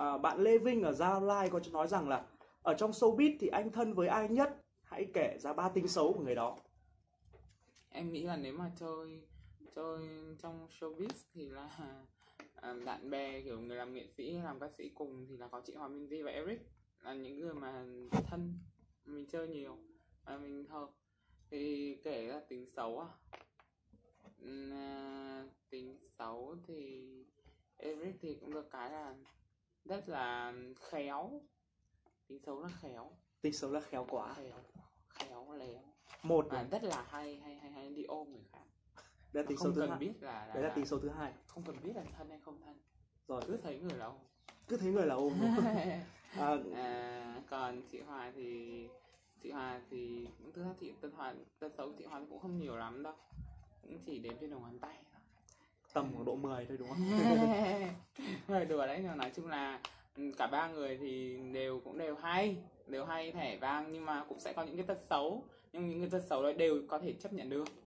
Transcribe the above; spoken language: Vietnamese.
à, bạn Lê Vinh ở Gia Lai có nói rằng là ở trong showbiz thì anh thân với ai nhất? Hãy kể ra ba tính xấu của người đó. Em nghĩ là nếu mà chơi chơi trong showbiz thì là à, bạn bè kiểu người làm nghệ sĩ làm ca sĩ cùng thì là có chị Hoàng Minh Di và Eric. Là những người mà thân mình chơi nhiều và mình hợp. Thì kể ra tính xấu à? À, tính xấu thì Eric thì cũng được cái là rất là khéo. Tính xấu là khéo. Tính xấu là khéo quá. Khéo khéo léo. Một này, rất là hay hay hay hay đi ôm người khác. Đấy là tính xấu thứ hai. biết là, là, đấy là tính xấu thứ hai. Không cần biết là thân hay không thân. Rồi. Cứ thấy người là ôm. Cứ thấy người là ôm à, à, còn chị Hòa thì chị Hòa thì cũng thực ra thì tân Hòa tân xấu chị Hòa cũng không nhiều lắm đâu. Cũng chỉ đếm trên đầu ngón tay thôi. tầm khoảng độ 10 thôi đúng không hơi đùa đấy, nhưng mà nói chung là ừ, cả ba người thì đều cũng đều hay đều hay thẻ vang nhưng mà cũng sẽ có những cái tật xấu, nhưng những cái tật xấu đó đều có thể chấp nhận được.